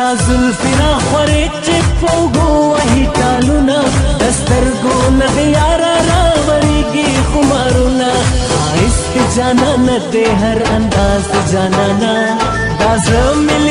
ستا زلفی را خوری چی پوگو وحی ٹالونا دسترگو نغیارا را وریگی خمارونا خائست جانانا دے ہر انداز جانانا دازم ملی